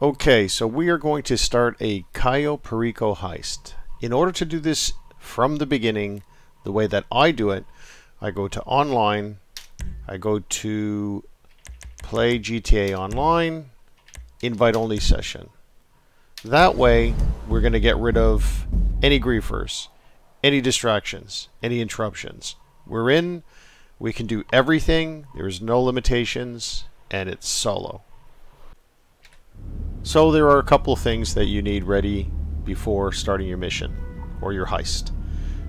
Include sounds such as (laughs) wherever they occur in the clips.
Okay, so we are going to start a Cayo Perico heist. In order to do this from the beginning, the way that I do it, I go to online, I go to play GTA Online, invite only session. That way, we're going to get rid of any griefers, any distractions, any interruptions. We're in, we can do everything, there's no limitations, and it's solo. So there are a couple of things that you need ready before starting your mission or your heist.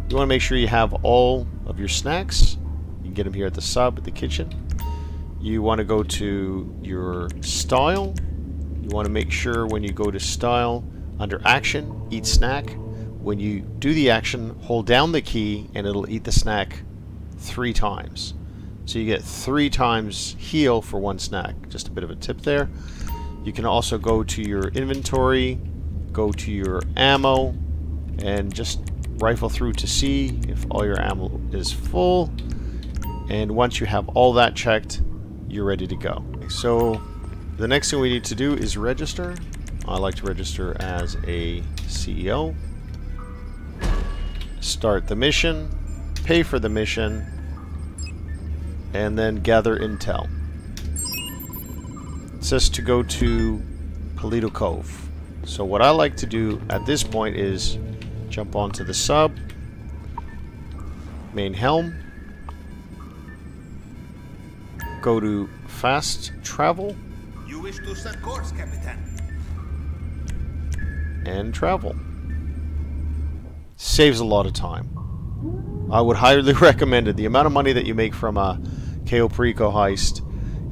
You want to make sure you have all of your snacks. You can get them here at the sub, at the kitchen. You want to go to your style. You want to make sure when you go to style, under action, eat snack. When you do the action, hold down the key and it'll eat the snack three times. So you get three times heal for one snack. Just a bit of a tip there. You can also go to your inventory, go to your ammo, and just rifle through to see if all your ammo is full. And once you have all that checked, you're ready to go. So the next thing we need to do is register. I like to register as a CEO. Start the mission, pay for the mission, and then gather intel. It says to go to Paleto Cove. So what I like to do at this point is jump onto the sub, main helm, go to fast travel, You wish to set course, Capitan. and travel. Saves a lot of time. I would highly (laughs) recommend it. The amount of money that you make from a Cayo Perico heist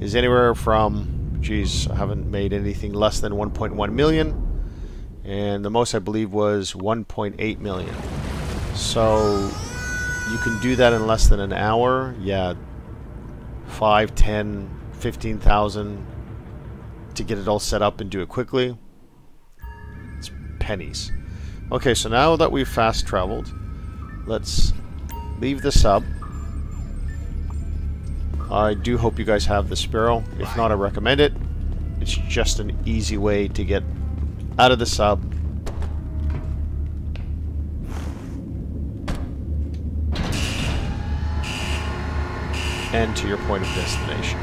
is anywhere from, geez, I haven't made anything less than 1.1 million, and the most I believe was 1.8 million. So you can do that in less than an hour. Yeah, 5, 10, 15,000 to get it all set up and do it quickly It's pennies. Okay, so now that we've fast traveled, let's leave the sub. I do hope you guys have the Sparrow. If not, I recommend it. It's just an easy way to get out of the sub. And to your point of destination.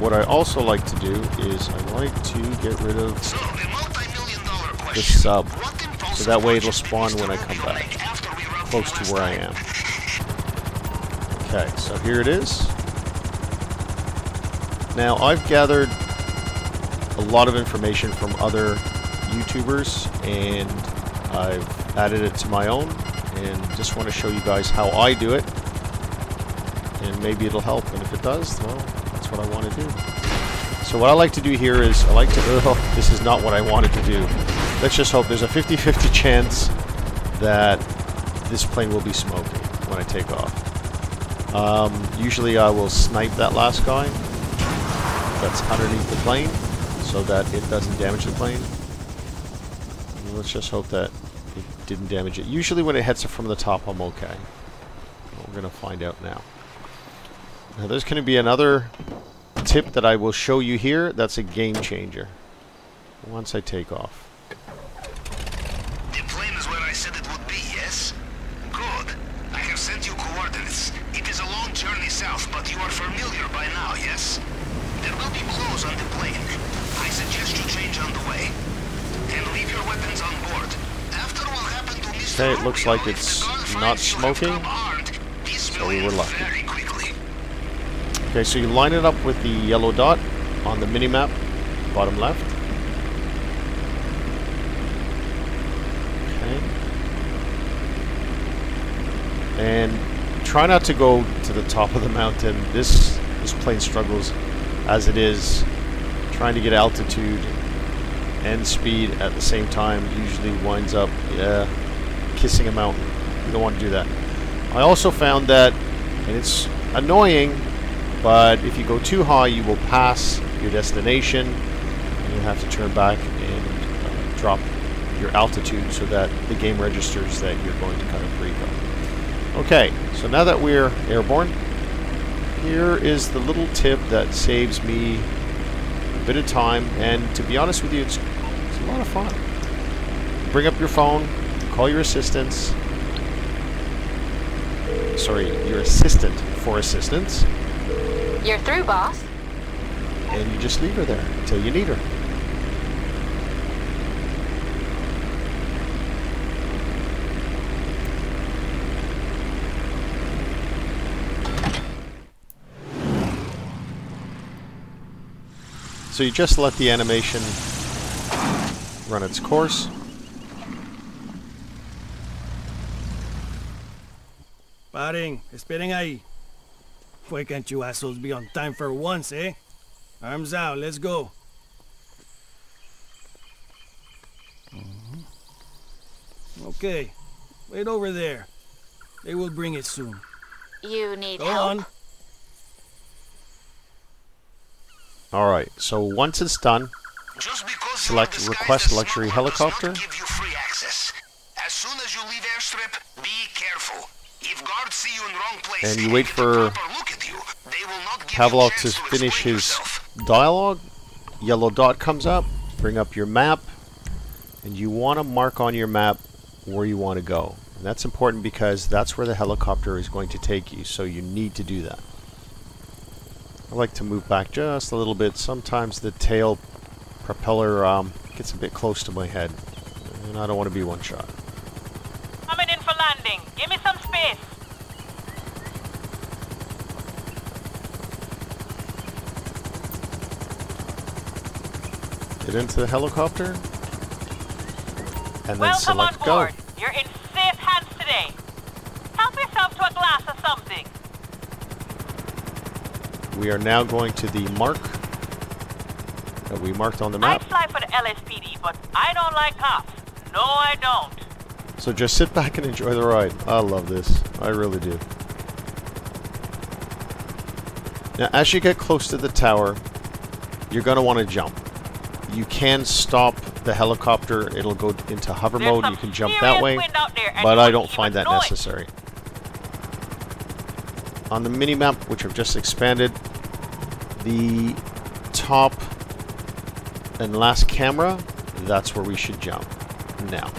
What I also like to do is I like to get rid of the multi-million dollar the question. sub. So that way it'll spawn when I come back. Close to where I am. Okay, so here it is. Now I've gathered a lot of information from other YouTubers and I've added it to my own and just want to show you guys how I do it and maybe it'll help and if it does, well, that's what I want to do. So what I like to do here is I like to, (laughs) this is not what I wanted to do. Let's just hope there's a 50-50 chance that this plane will be smoking when I take off. Um, usually I will snipe that last guy that's underneath the plane so that it doesn't damage the plane. Let's just hope that it didn't damage it. Usually when it hits it from the top I'm okay. We're going to find out now. Now there's going to be another tip that I will show you here that's a game changer once I take off. The plane is where I said it would be, yes? Good. I have sent you coordinates. It is a long journey south, but you are familiar by now, yes? There will be clothes on the plane. I suggest you change on the way. And leave your weapons on board. After what happened to Mr. Okay, it looks like it's not smoking, so we were lucky. Okay, so you line it up with the yellow dot on the minimap, bottom left. Okay. And try not to go to the top of the mountain. This this plane struggles as it is trying to get altitude and speed at the same time usually winds up yeah kissing a mountain. You don't want to do that. I also found that and it's annoying but if you go too high you will pass your destination and you'll have to turn back and uh, drop your altitude so that the game registers that you're going to Cayo Perico. Okay, so now that we're airborne, here is the little tip that saves me a bit of time, and to be honest with you, it's, it's a lot of fun. Bring up your phone, call your assistants, sorry, your assistant for assistance, You're through, boss. and you just leave her there until you need her. So you just let the animation run its course. Paring, esperen ahí. Why can't you assholes be on time for once, eh? Arms out, let's go. Okay, wait over there. They will bring it soon. You need Go help. on. Alright, so once it's done, Just Select you are disguised request luxury helicopter. give you free access. As soon as you leave airstrip, be careful. If guards see you in wrong place And you wait for proper you, they will not give you Pavlov to finish his yourself. dialogue. Yellow dot comes up. Bring up your map. And you want to mark on your map where you want to go. And that's important because that's where the helicopter is going to take you. So you need to do that. I like to move back just a little bit. Sometimes the tail propeller um, gets a bit close to my head. And I don't want to be one shot. Coming in for landing. Give me some space. Get into the helicopter. And then Welcome on select go. board. You're in safe hands today. Help yourself to a glass of something. We are now going to the mark that we marked on the map. I fly for the LSPD, but I don't like cops. No, I don't. So just sit back and enjoy the ride. I love this. I really do. Now, as you get close to the tower, you're going to want to jump. You can stop the helicopter. It'll go into hover There's mode. You can jump that way. wind out there, and But I don't find that it. necessary. On the mini-map, which I've just expanded, the top and last camera, that's where we should jump. Now.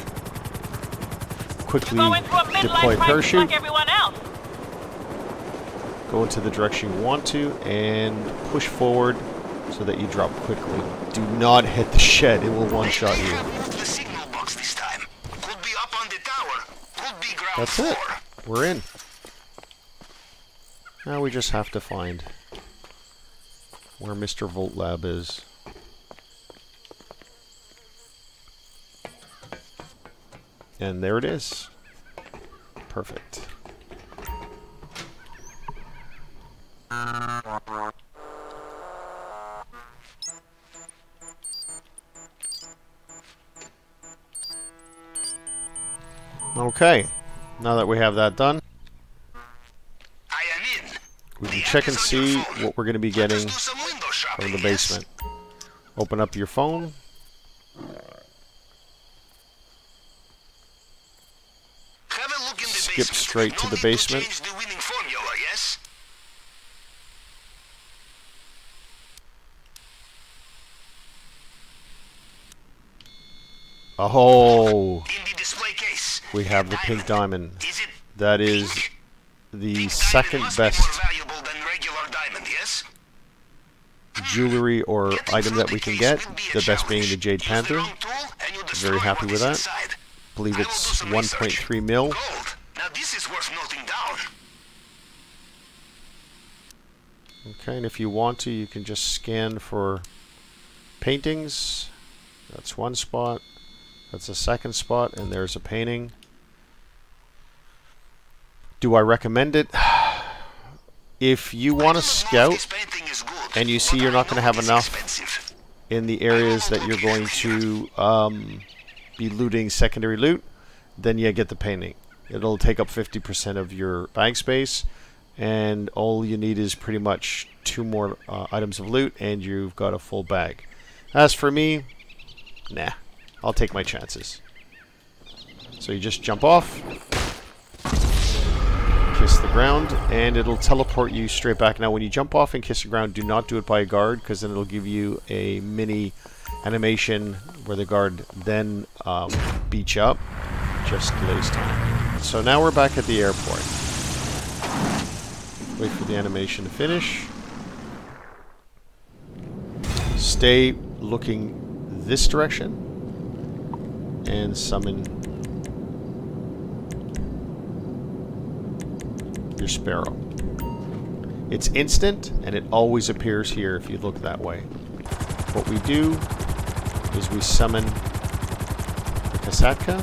Quickly You're going through a deploy parachute, like everyone else. go into the direction you want to, and push forward so that you drop quickly. Do not hit the shed, it will one-shot you. have moved the signal box this time. Could be up on the tower. Could be ground That's it. We're in. Now we just have to find where Mr. Volt Lab is. And there it is. Perfect. Okay. Now that we have that done, we can check and see what we're going to be getting from the basement. Open up your phone. Have a look in the Skip straight to the basement. change the formula, yes? Oh, case. we have the pink diamond. Is That is pink? the Pink second best diamond, yes? jewelry or item that we can get. The best being the. Jade Panther. Very happy with that. believe it's some 1.3 mil. Gold. Now this is worth noting down. Okay, and if you want to, you can just scan for paintings. That's one spot. That's a second spot, and there's a painting. Do I recommend it? (sighs) If you want to I don't know if scout this painting is good, and you see you're not gonna have enough, in the areas that you're going to um, be looting secondary loot, then you get the painting. It'll take up 50% of your bag space, and all you need is pretty much two more uh, items of loot, and you've got a full bag. As for me, nah, I'll take my chances. So you just jump off, kiss the ground, and it'll teleport you straight back. Now, when you jump off and kiss the ground, do not do it by a guard, because then it'll give you a mini animation where the guard then um, beats you up. Just delays time. So now we're back at the airport. Wait for the animation to finish. Stay looking this direction. And summon your sparrow. It's instant, and it always appears here if you look that way. What we do is we summon the Kasatka,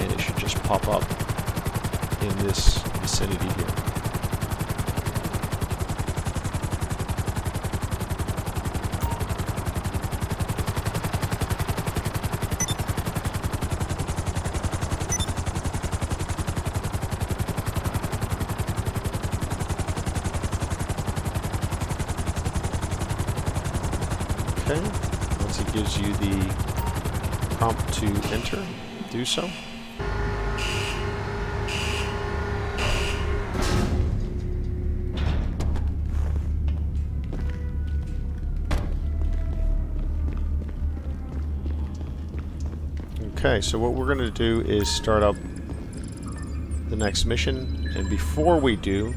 and it should just pop up in this vicinity here. Okay. Once it gives you the prompt to enter, do so. Okay, so what we're going to do is start up the next mission, and before we do,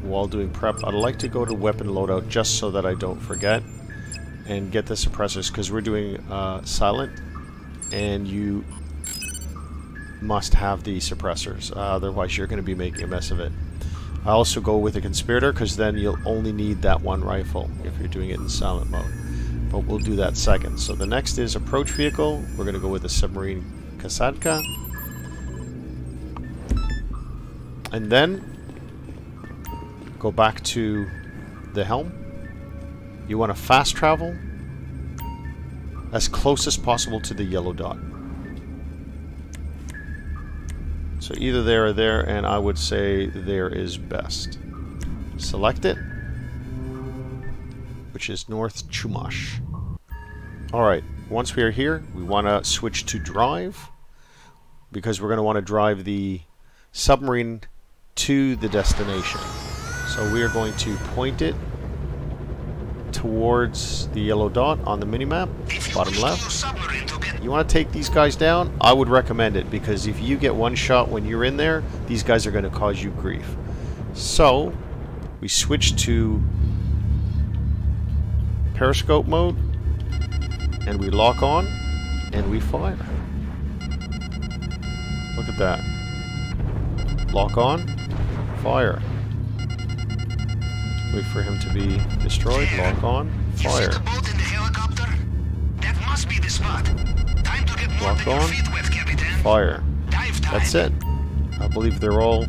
while doing prep, I'd like to go to weapon loadout just so that I don't forget and get the suppressors because we're doing uh, silent and you must have the suppressors uh, otherwise you're going to be making a mess of it. I also go with a conspirator because then you'll only need that one rifle if you're doing it in silent mode but we'll do that second. So the next is approach vehicle. We're going to go with the submarine Kasatka and then go back to the helm. You want to fast travel as close as possible to the yellow dot. So either there or there, and I would say there is best. Select it, which is North Chumash. Alright, once we are here, we want to switch to drive, because we're going to want to drive the submarine to the destination. So we are going to point it towards the yellow dot on the minimap, bottom left. You want to take these guys down? I would recommend it because if you get one shot when you're in there, these guys are going to cause you grief. So, we switch to periscope mode and we lock on and we fire. Look at that. Lock on, fire. Wait for him to be destroyed. Lock on. Fire. You see the boat and the helicopter? That must be the spot. Time to get Lock on. Capitan. Fire. That's it. I believe they're all...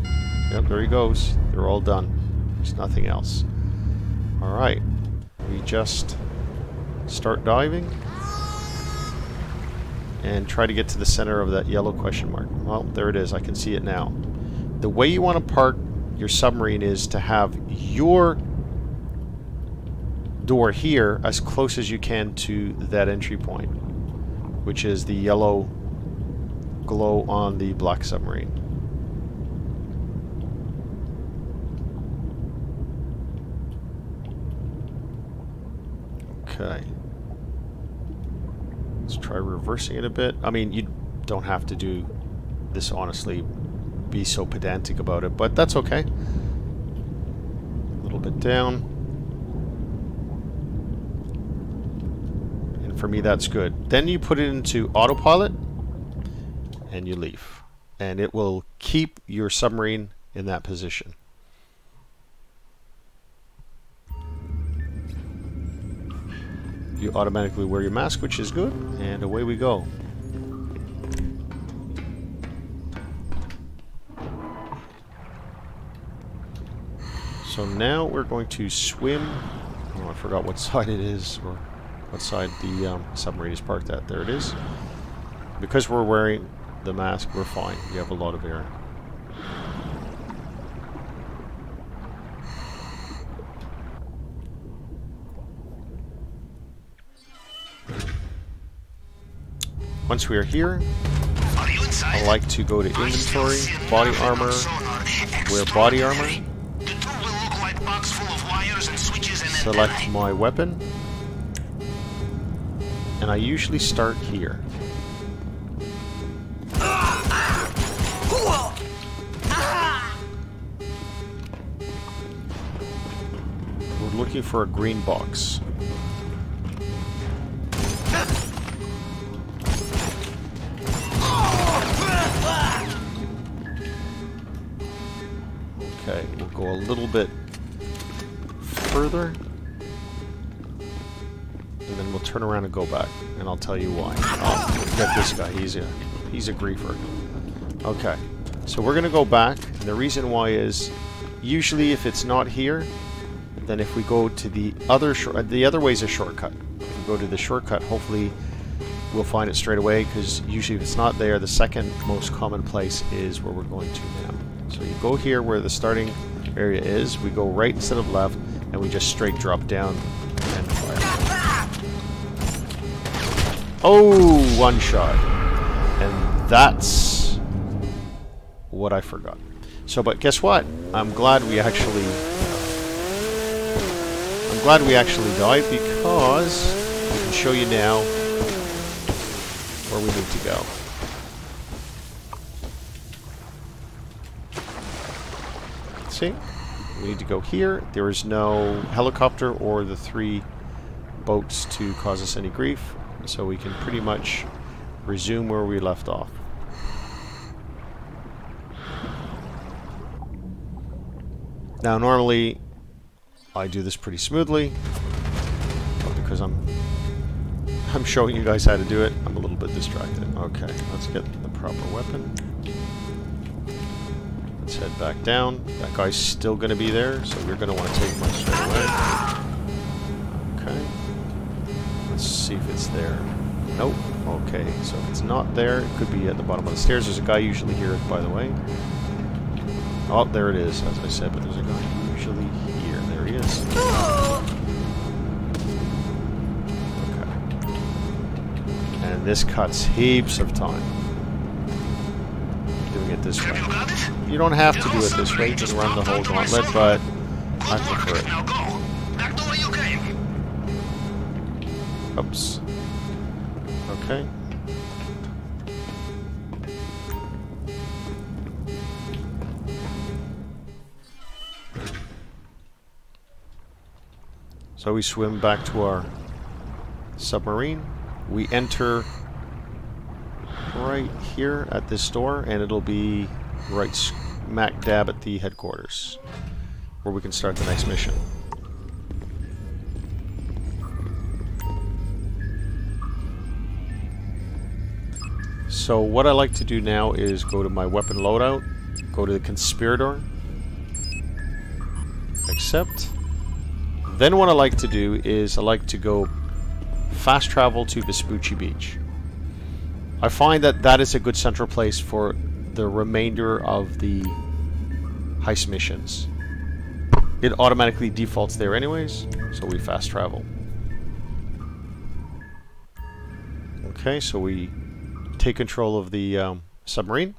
Yep, there he goes. They're all done. There's nothing else. Alright. We just start diving. And try to get to the center of that yellow question mark. Well, there it is. I can see it now. The way you want to park your submarine is to have your door here as close as you can to that entry point, which is the yellow glow on the black submarine. Okay. Let's try reversing it a bit. I mean, you don't have to do this honestly, be so pedantic about it, but that's okay. A little bit down. And for me, that's good. Then you put it into autopilot and you leave. And it will keep your submarine in that position. You automatically wear your mask, which is good, and away we go. So now we're going to swim. Oh, I forgot what (laughs) side it is, or what side the um, submarine is parked at. There it is. Because we're wearing the mask, we're fine. We have a lot of air. Once we are here? I like to go to inventory, body armor, wear body armor. Select my weapon. And I usually start here. We're looking for a green box. Turn around and go back. And I'll tell you why. Oh, get this guy. He's a, he's a griefer. Okay. So we're going to go back. And the reason why is, usually if it's not here, then if we go to the other. The other way is a shortcut. If we go to the shortcut, hopefully we'll find it straight away. Because usually if it's not there, the second most common place is where we're going to now. So you go here where the starting area is. We go right instead of left. And we just straight drop down Oh, one shot. And that's what I forgot. So, but guess what? I'm glad we actually... I'm glad we actually died because I can show you now where we need to go. See? We need to go here. There is no helicopter or the three boats to cause us any grief. So we can pretty much resume where we left off. Now normally I do this pretty smoothly, because I'm I'm showing you guys how to do it, I'm a little bit distracted. Okay, let's get the proper weapon. Let's head back down. That guy's still going to be there, so we're going to want to take him straight away. Let's see if it's there. Nope. Okay, so if it's not there, it could be at the bottom of the stairs. There's a guy usually here, by the way. Oh, there it is, as I said, but there's a guy usually here. There he is. Okay. And this cuts heaps of time. Doing it this way. You don't have to do it this way, can run the whole gauntlet, but I prefer it. Oops. Okay. So we swim back to our submarine. We enter right here at this door, and it'll be right smack dab at the headquarters, where we can start the next mission. So what I like to do now is go to my weapon loadout, go to the conspirator, accept. Then what I like to do is I like to go fast travel to Vespucci Beach. I find that that is a good central place for the remainder of the heist missions. It automatically defaults there anyways, so we fast travel. Okay, so we take control of the um, submarine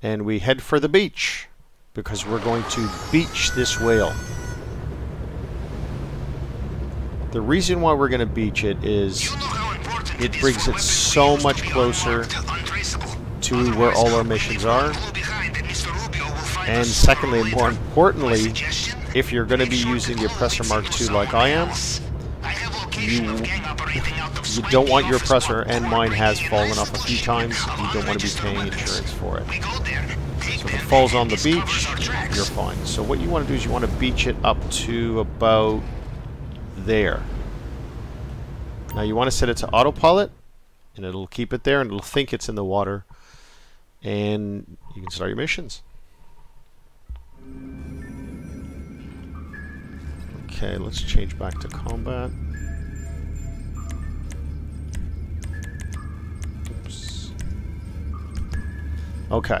and we head for the beach because we're going to beach this whale. The reason why we're going to beach it is You know how important It brings it so much closer to where all our missions are. And Mr. Rubio will find And us secondly, more importantly, if you're going to be using the Oppressor Mark II like I am, you- gang operating out of you don't want your oppressor, and mine has fallen off a few times. You don't want to be paying insurance for it. We go there. take So if it falls on the beach, you're fine. So what you want to do is you want to beach it up to about there. Now you want to set it to autopilot, and it'll keep it there, and it'll think it's in the water, and you can start your missions. Okay, let's change back to combat. Okay.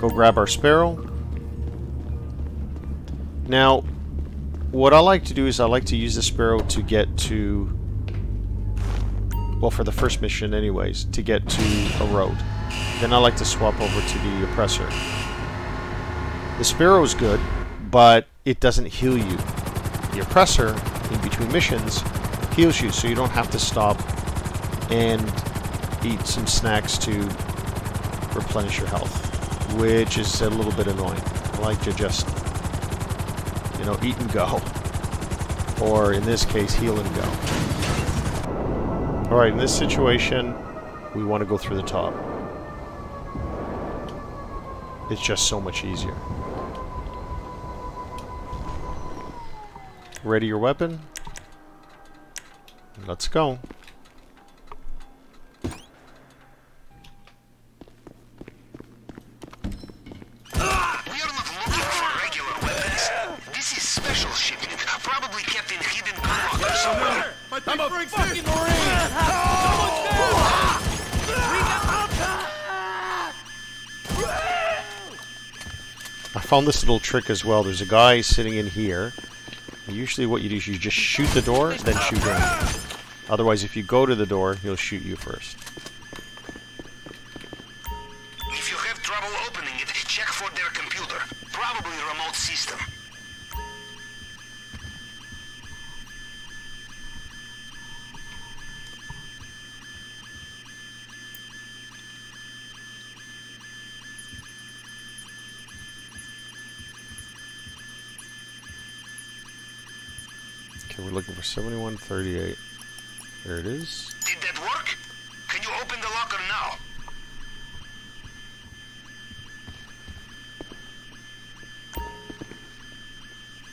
Go grab our sparrow. Now, what I like to do is I like to use the sparrow to get to well for the first mission anyways to get to a road then I like to swap over to the oppressor The sparrow is good, but it doesn't heal you. The Oppressor, in between missions, heals you, so you don't have to stop and eat some snacks to replenish your health, which is a little bit annoying. I like to just, you know, eat and go. Or, in this case, heal and go. Alright, in this situation, we want to go through the top. It's just so much easier. Ready your weapon? Let's go. I'm a fucking Marine! I found this little trick as well. There's a guy sitting in here. Usually what you do is you just shoot the door, then shoot him. Otherwise, if you go to the door, he'll shoot you first. 7138. There it is. Did that work? Can you open the locker now?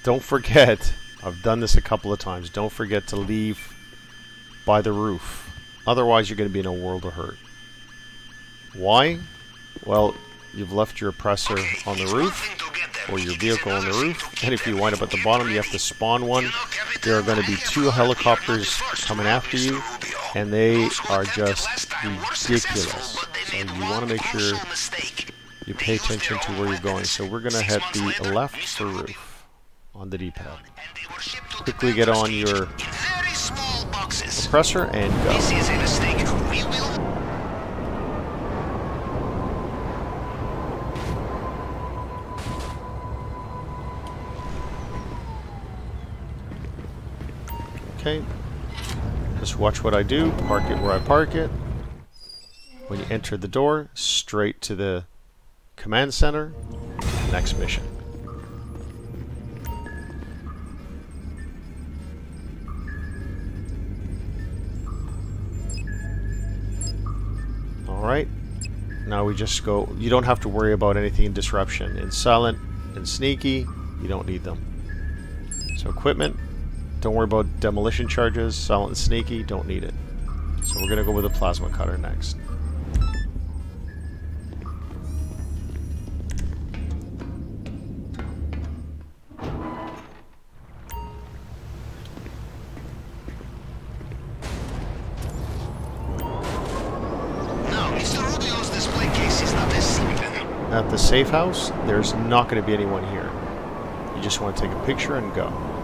Don't forget, I've done this a couple of times, don't forget to leave by the roof. Otherwise, you're going to be in a world of hurt. Why? Well, you've left your oppressor on the roof, thing to get there. or your vehicle on the roof, and if you wind up at the bottom, you have to spawn one. You know, Captain, There are going to be two helicopters you're not the first coming after you, and they are just last time were ridiculous. successful, but they So you want to make sure you pay attention to where you're going. So we're going to hit the left for roof on the D-pad. and they were shipped to the Quickly get on your in very small boxes. Oppressor and go. Okay. Just watch what I do. Park it where I park it. When you enter the door, straight to the command center. Next mission. Alright. Now we just go... You don't have to worry about anything in disruption. In silent and sneaky, you don't need them. So equipment, don't worry about demolition charges. Silent and sneaky, don't need it. So we're going to go with a plasma cutter next. At the safe house, there's not going to be anyone here. You just want to take a picture and go.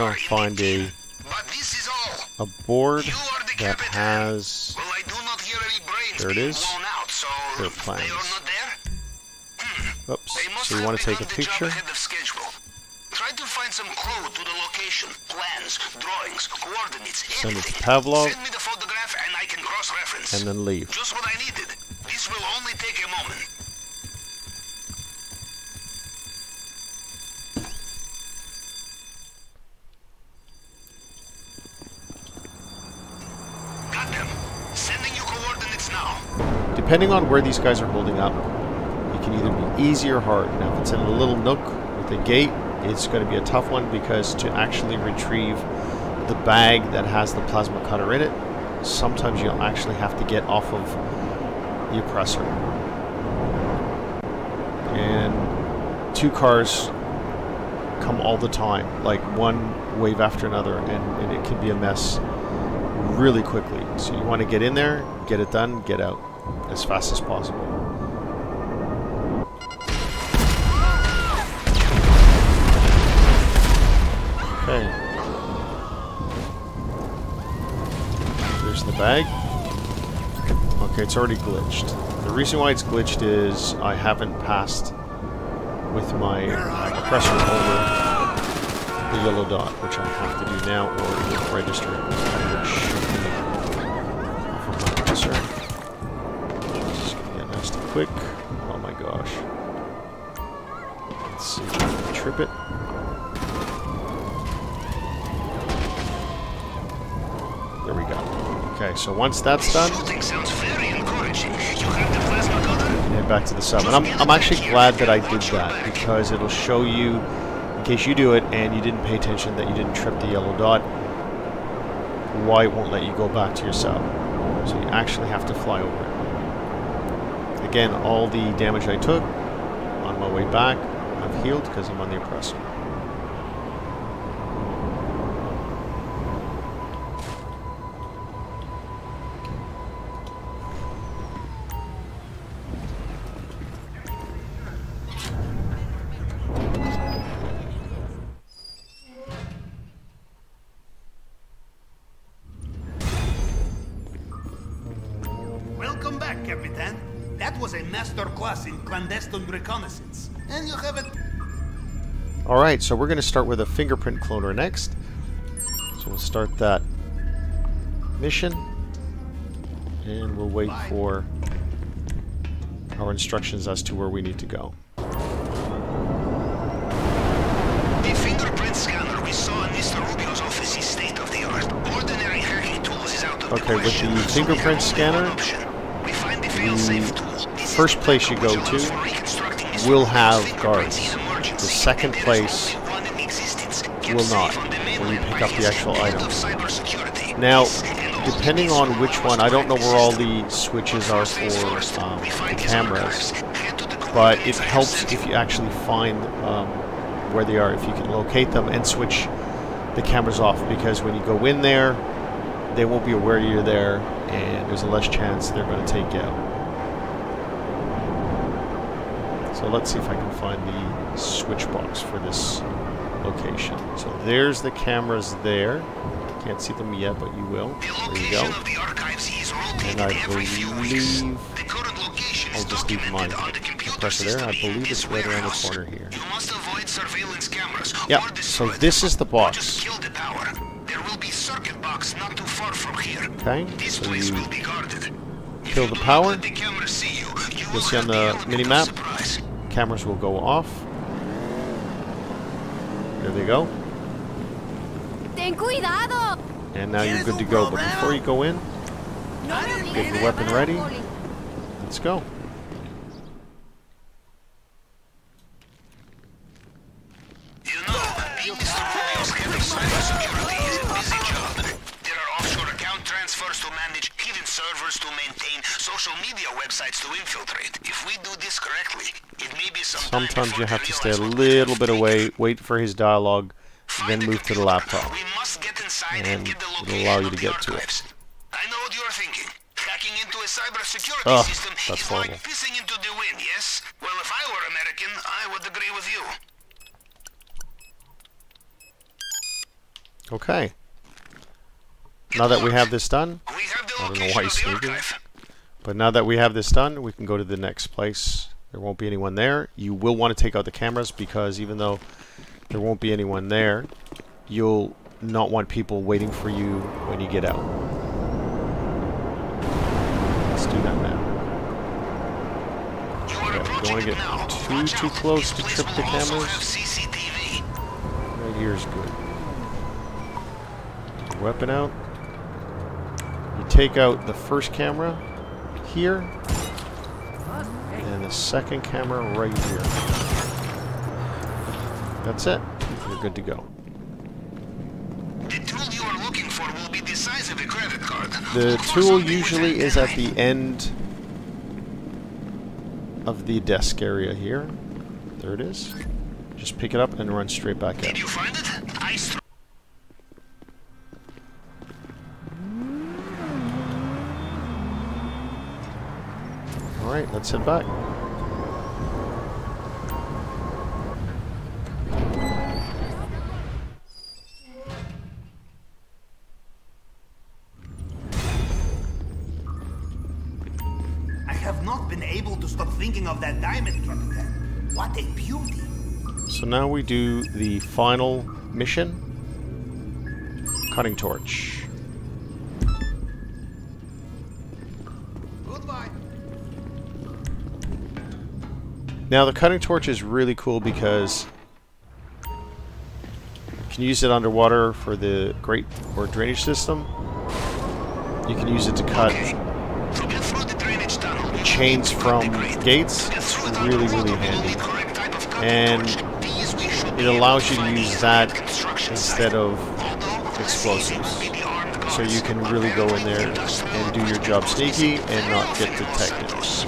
Want to find a. But this is all. a board You are the that captain. has... Well, I do not hear any brains There it is. out, so Their they plans. are not there. Hmm, Oops. So you want to take a begun the job picture. ahead of schedule. Try to find some clue to the location, plans, drawings, coordinates, Send it to. Pavlov. Send me the photograph and I can cross-reference. And then leave. Just Depending on where these guys are holding up, it can either be easy or hard. Now, if it's in a little nook with a gate, it's going to be a tough one because to actually retrieve the bag that has the plasma cutter in it, sometimes you'll actually have to get off of the oppressor. And two cars come all the time, like one wave after another, and, and it can be a mess really quickly. So you want to get in there, get it done, get out as fast as possible. Okay. There's the bag. Okay, it's already glitched. The reason why it's glitched is I haven't passed with my oppressor over the yellow dot, which I have to do now, or it will register Okay, so once that's done, Shooting sounds very encouraging. You have the plasma cutter? head back to the sub. And I'm, I'm actually glad that I did that because it'll show you, in case you do it and you didn't pay attention that you didn't trip the yellow dot, why it won't let you go back to your sub. So you actually have to fly over it. Again, all the damage I took on my way back, I've healed because I'm on the oppressor. Welcome back, Capitan. That was a master class in clandestine reconnaissance. And you have it. Alright, so we're going to start with a fingerprint cloner next. So we'll start that mission. And we'll wait for our instructions as to where we need to go. The fingerprint scanner we saw in Mr. Rubio's office is state of the art. Ordinary hacking tools is out of Okay, the with question. the so we fingerprint have only one scanner, option. We find the first place you go to will have guards. The second place will not, when you pick up the actual item. Now, depending on which one, I don't know where all the switches are for um, the cameras, but it helps if you actually find um, where they are, if you can locate them and switch the cameras off, because when you go in there, they won't be aware you're there, and there's a less chance they're going to take out. So let's see if I can find the switch box for this location. So there's the cameras there. Can't see them yet, but you will. The There you go. the archives is rotated And I every few weeks. believe The current location I'll just leave my documented the computer compressor there. I believe it's right around the corner here. You must avoid surveillance cameras Yep, so this is the box. Circuit box not too far from here. Okay, This so place you will be guarded. Kill you the do not power. let the cameras see you, you You'll see on have the mini-map. surprise. cameras will go off. There they go. Ten cuidado. And now you're good to go. But before you go in, get your weapon ready. Let's go. Servers to maintain, social media websites to infiltrate. If we do this correctly, it may be some Sometimes you have to stay a realize what we little bit away, wait for his dialogue, then move to the laptop. We must get inside And get the it'll allow you to get to it. I know what you're thinking. Hacking into a cybersecurity Ugh, system that's is horrible. like pissing into the wind, yes? Well, if I were American, I would agree with you. Okay. Now that we have this done, I don't know why he's sneaking. but now that we have this done, we can go to the next place. There won't be anyone there. You will want to take out the cameras because even though there won't be anyone there, you'll not want people waiting for you when you get out. Let's do that now. You are Yeah, we don't wanna get too, too close to trip the cameras. Right here is good. Weapon out. Take out the first camera here, and the second camera right here. That's it. You're good to go. The tool you are looking for will be the size of a credit card. The tool usually is at the end of the desk area here. There it is. Just pick it up and run straight back Did you find it? Alright, let's head back. I have not been able to stop thinking of that diamond, Captain. What a beauty. So now we do the final mission. Cutting torch. Now the cutting torch is really cool because you can use it underwater for the grate or drainage system. You can use it to cut Okay. To get through the drainage tunnel, you chains from cut the grate. gates. It's really, really handy. need correct type of cutting And torch. These we should It allows you to use that instead of explosives. easy will be the armed So you can really go in there and do your job sneaky and not get often in Los detected. Santos.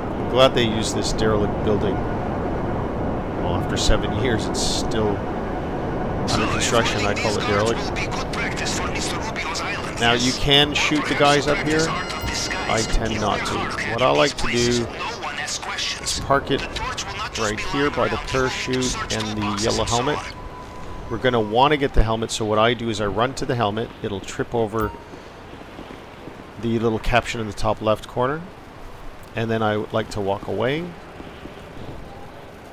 I'm glad they used this derelict building. Well, after seven years, it's still under construction. I call it derelict. Now you can shoot the guys up here. I tend not to. What I like to do is park it right here by the parachute and the yellow helmet. We're going to want to get the helmet, so what I do is I run to the helmet. It'll trip over the little caption in the top left corner. And then I would like to walk away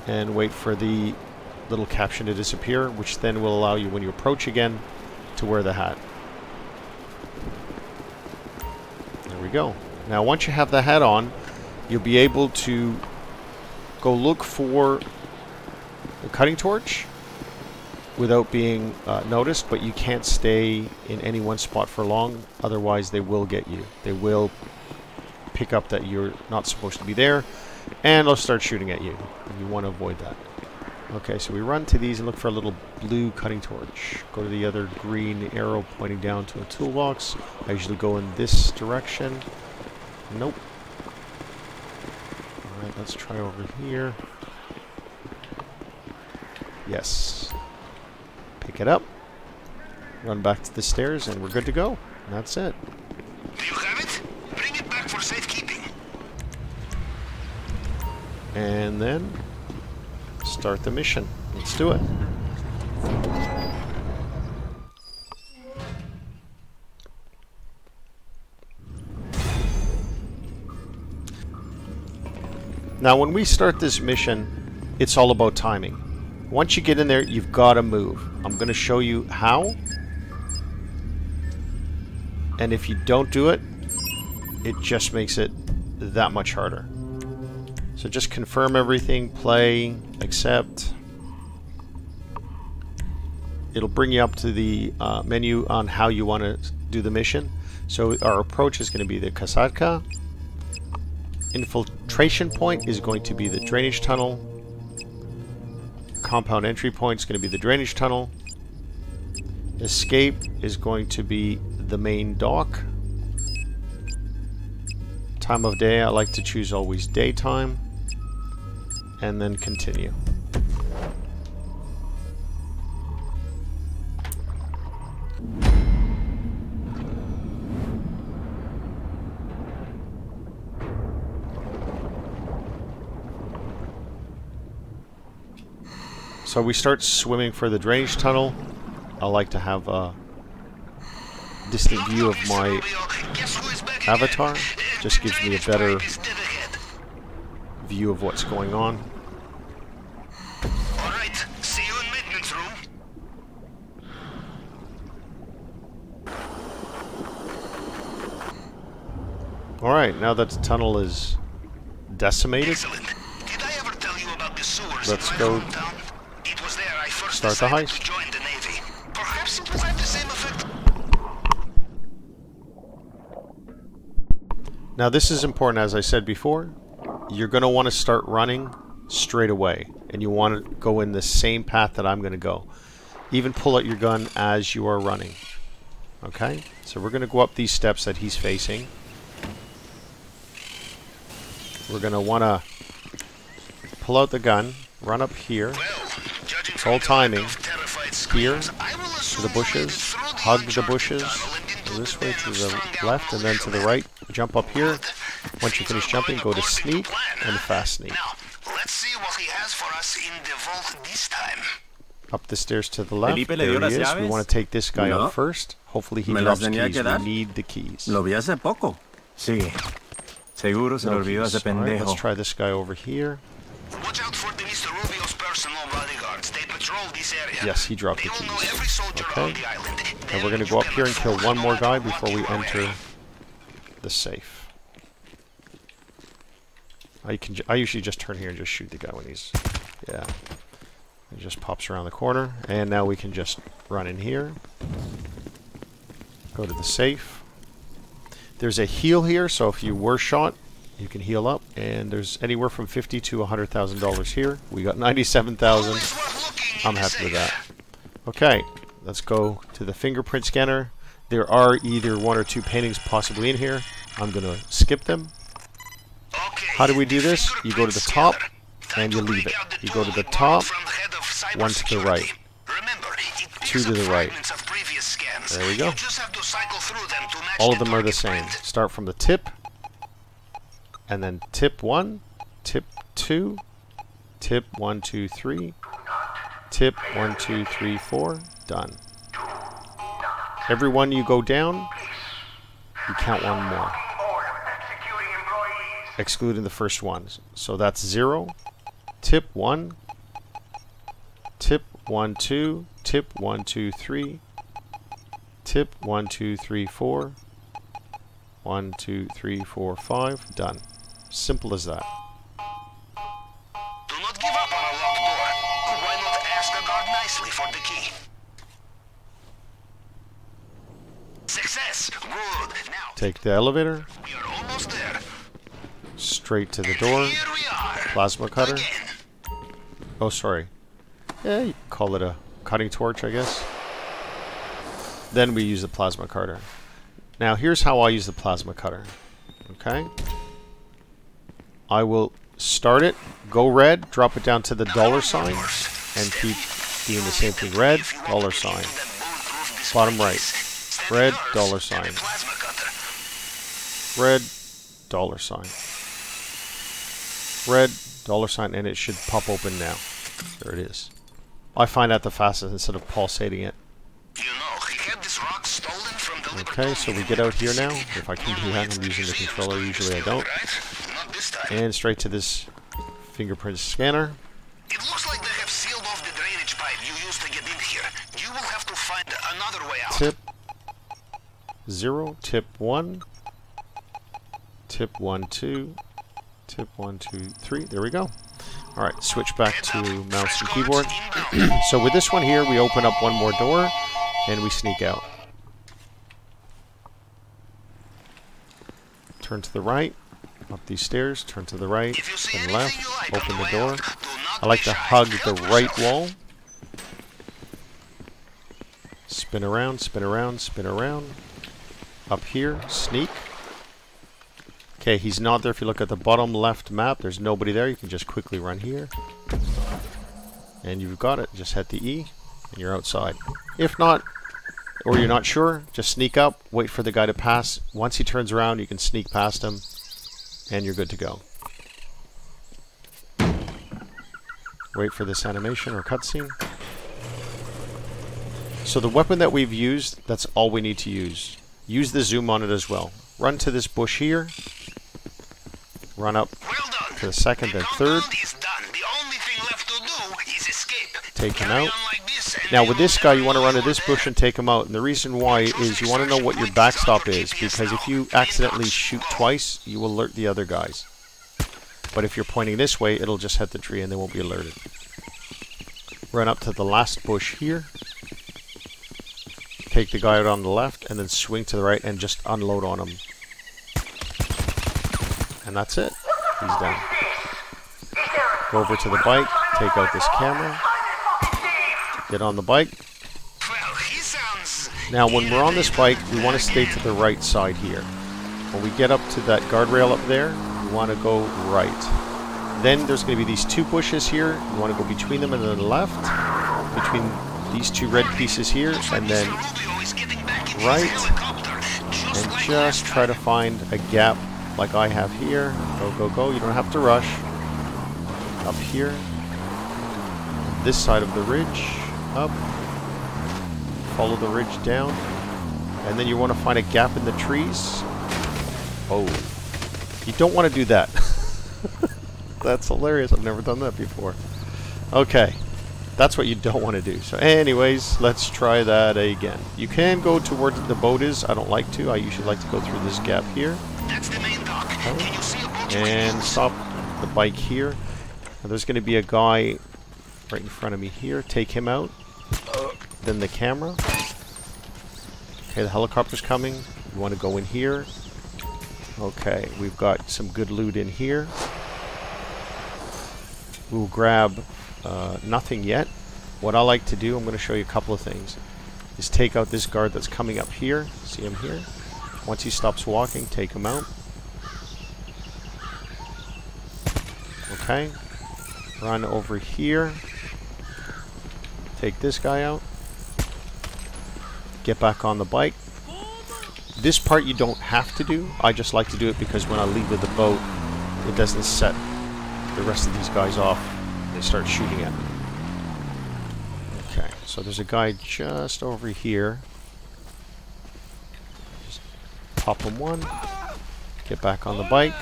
and wait for the little caption to disappear, which then will allow you, when you approach again, to wear the hat. There we go. Now, once you have the hat on, you'll be able to go look for the cutting torch without being uh, noticed, but you can't stay in any one spot for long, otherwise they will get you. They will pick up that you're not supposed to be there, and they'll start shooting at you. You want to avoid that. Okay, so we run to these and look for a little blue cutting torch. Go to the other green arrow pointing down to a toolbox. I usually go in this direction. Nope. Alright, let's try over here. Yes. Pick it up. Run back to the stairs and we're good to go. And that's it. Do you have it? Bring it back for safekeeping. And then start the mission. Let's do it. Now, when we start this mission, it's all about timing. Once you get in there, you've got to move. I'm going to show you how. And if you don't do it, it just makes it that much harder. So just confirm everything, play, accept. It'll bring you up to the uh, menu on how you want to do the mission. So our approach is going to be the Kasatka. Infiltration point is going to be the drainage tunnel. Compound entry point is going to be the drainage tunnel. Escape is going to be the main dock. Time of day, I like to choose always daytime. And then continue. So we start swimming for the drainage tunnel. I like to have a distant view of my avatar. Just gives me a better view of what's going on. Alright, see you in maintenance room. Alright, now that the tunnel is decimated, Excellent. Did I ever tell you about the sewers Let's in my go hometown? It was there I first start the heist. to join the Navy. Perhaps it will have the same effect. Now this is important, as I said before. You're going to want to start running straight away. And you want to go in the same path that I'm going to go. Even pull out your gun as you are running. Okay? So we're going to go up these steps that he's facing. We're going to want to pull out the gun, run up here, Well, judging It's all timing. Here, to the bushes, hug the bushes, this way to the left and then to the right. Jump up here. Once you finish jumping, go to sneak and fast sneak. Now, let's see what he has for us in the vault this time. Up the stairs to the left. Felipe le there dio las he is. We want to take this guy No. out first. Hopefully he Me drops tenía keys. que dar. We need the keys. Lo vi hace poco. Sí. Seguro se No lo olvidó keys. ese All right, pendejo. let's try this guy over here. Watch out for the Mr. Rubio's personal bodyguards. They patrol this area. Yes, he dropped They the keys. every soldier Okay. on the island. And we're going to go up here and kill one more guy before we enter the safe. I can. I usually just turn here and just shoot the guy when he's. Yeah. He just pops around the corner, and now we can just run in here. Go to the safe. There's a heal here, so if you were shot, you can heal up. And there's anywhere from fifty to hundred thousand dollars here. We got ninety-seven thousand. Always worth looking in I'm happy with that. Okay, let's go to the fingerprint scanner. There are either one or two paintings possibly in here. I'm going to skip them. How do we do this? You go to the top, and you leave it. You go to the top, from the head of one to the right. Two to the right. fragments of previous scans. There we go. You just have to cycle through them to match All of them are the same. Start from the tip, and then tip 1, tip 2, tip one, two, three, tip one, two, three, four. Done. Every one you go down, you count one more. Excluding the first ones. So that's zero, tip one, tip one, two, tip one, two, three, tip one, two, three, four, one, two, three, four, five. Done. Simple as that. Do not give up on a locked door. Why not ask the guard nicely for the key? Success! Good. Now, Take the elevator we are almost there. Straight to the And door. Here we are. Plasma cutter. Again. Oh, sorry. Yeah, you call it a cutting torch, I guess. Then we use the plasma cutter. Now, here's how I use the plasma cutter. Okay? I will start it, go red, drop it down to the dollar sign, and keep doing the same thing. Red, dollar sign. Bottom right. Red, dollar sign. Red, dollar sign. Red, dollar sign, and it should pop open now. There it is. I find that the fastest instead of pulsating it. You know, he had this rock stolen from the Okay, so we get out here now. If I can do that, I'm using the controller. Usually I don't. Not this time. And straight to this fingerprint scanner. It looks like they have sealed off the drainage pipe you used to get in here. You will have to find another way out. Tip 0, tip 1, tip 1, 2, tip 1, 2, 3. There we go. Alright, switch back to mouse and keyboard. (clears throat) so with this one here, we open up one more door, and we sneak out. Turn to the right, up these stairs, turn to the right, If you see turn left, you like on open the door. out, do not I like to hug the right wall. Spin around, spin around, spin around. Up here, sneak. Okay, he's not there. If you look at the bottom left map, there's nobody there. You can just quickly run here. And you've got it. Just hit the E, and you're outside. If not, or you're not sure, just sneak up, wait for the guy to pass. Once he turns around, you can sneak past him, and you're good to go. Wait for this animation or cutscene. So the weapon that we've used, that's all we need to use. Use the zoom on it as well. Run to this bush here. Run up Well to the second the and third. is done. The only thing left to do is escape. Take him out. like Now with this guy, you want to run to this bush and take him out. And the reason why is you want to know what your backstop is. Because if you accidentally shoot twice, you will alert the other guys. But if you're pointing this way, it'll just hit the tree and they won't be alerted. Run up to the last bush here. Take the guy out on the left and then swing to the right and just unload on him. And that's it. He's done. Go over to the bike, take out this camera, get on the bike, now, when we're on this bike, we want to stay to the right side here. When we get up to that guardrail up there, we want to go right. Then there's going to be these two bushes here. You want to go between them and then left, between these two red pieces here, and then right. and just try to find a gap like I have here. Go, go, go. You don't have to rush. Up here. This side of the ridge. Up. Follow the ridge down. And then you want to find a gap in the trees. Oh. You don't want to do that. (laughs) That's hilarious. I've never done that before. Okay. That's what you don't want to do. So anyways, let's try that again. You can go to where the boat is. I don't like to. I usually like to go through this gap here. That's the main And stop the bike here. Now, there's going to be a guy right in front of me here. Take him out. Then the camera. Okay, the helicopter's coming. You want to go in here. Okay, we've got some good loot in here. We'll grab uh, nothing yet. What I like to do, I'm going to show you a couple of things, is take out this guard that's coming up here. See him here? Once he stops walking, take him out. Okay. Run over here. Take this guy out. Get back on the bike. This part you don't have to do. I just like to do it because when I leave with the boat, it doesn't set the rest of these guys off. They start shooting at me. Okay, so there's a guy just over here. Just pop him one. Get back on the bike.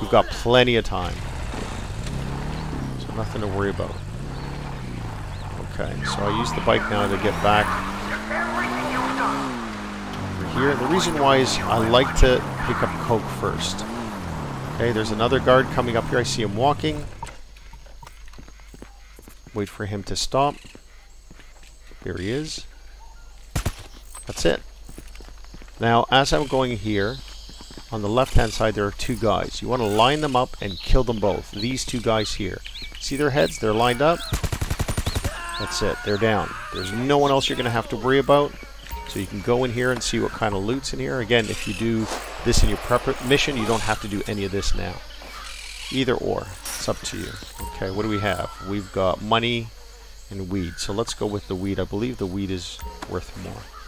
We've got plenty of time. Nothing to worry about. Okay, so I use the bike now to get back over here. The reason why is I like to pick up Coke first. Okay, there's another guard coming up here. I see him walking. Wait for him to stop. Here he is. That's it. Now, as I'm going here, on the left-hand side, there are two guys. You want to line them up and kill them both. These two guys here. See their heads? They're lined up. That's it. They're down. There's no one else you're going to have to worry about. So you can go in here and see what kind of loot's in here. Again, if you do this in your prep mission, you don't have to do any of this now. Either or. It's up to you. Okay, what do we have? We've got money and weed. So let's go with the weed. I believe the weed is worth more.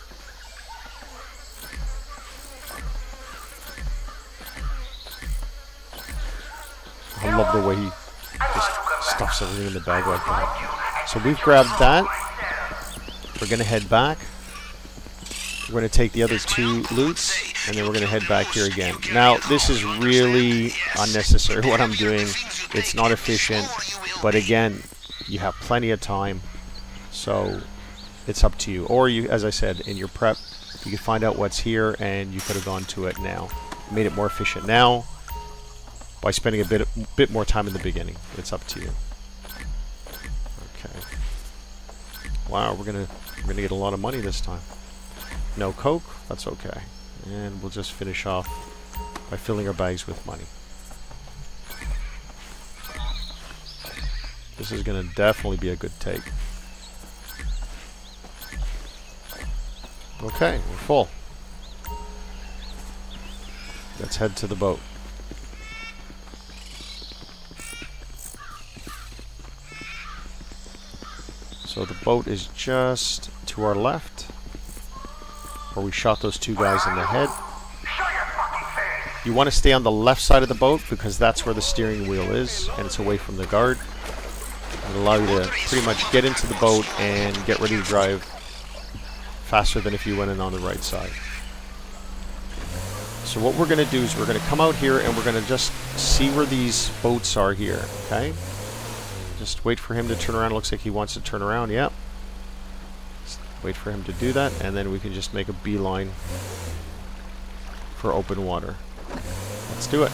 I love the way he just stuffs everything in the bag like that. So we've grabbed that. We're going to head back. We're going to take the other two loots, and then we're going to head back here again. Now, this is really unnecessary what I'm doing. It's not efficient, but again, you have plenty of time, so it's up to you. Or, you, as I said, in your prep, you can find out what's here, and you could have gone to it now. Made it more efficient now by spending a bit bit more time in the beginning. It's up to you. Okay. Wow, we're gonna we're gonna get a lot of money this time. No coke, that's okay. And we'll just finish off by filling our bags with money. This is gonna definitely be a good take. Okay, we're full. Let's head to the boat. So the boat is just to our left, where we shot those two guys in the head. You want to stay on the left side of the boat because that's where the steering wheel is, and it's away from the guard. It'll allow you to pretty much get into the boat and get ready to drive faster than if you went in on the right side. So what we're going to do is we're going to come out here and we're going to just see where these boats are here, okay? Just wait for him to turn around. Looks like he wants to turn around. Yep. Just wait for him to do that, and then we can just make a beeline for open water. Let's do it.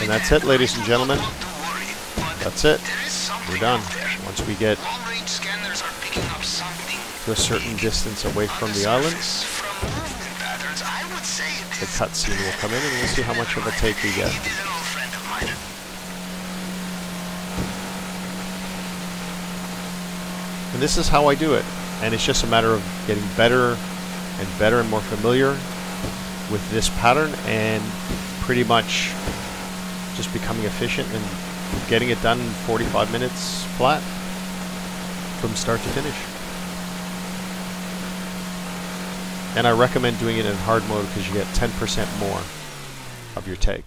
And that's it, ladies and gentlemen. That's it. We're done. Once we get to a certain distance away from the islands, the cutscene will come in and we'll see how much of a take we get. And this is how I do it. And it's just a matter of getting better and better and more familiar with this pattern and pretty much just becoming efficient and getting it done in 45 minutes flat. from start to finish. And I recommend doing it in hard mode because you get 10% more of your take.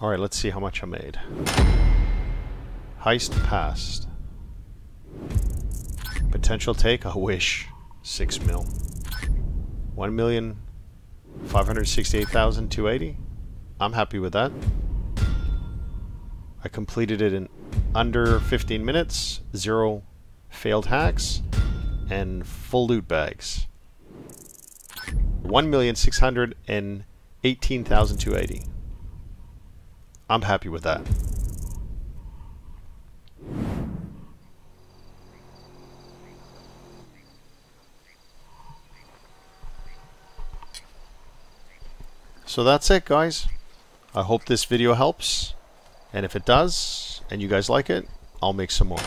Alright, let's see how much I made. Heist passed. Potential take, I wish. 6 mil. 1 million 568,280. I'm happy with that. I completed it in under 15 minutes, zero failed hacks, and full loot bags. 1,618,280. I'm happy with that. So that's it guys. I hope this video helps. And if it does, and you guys like it, I'll make some more.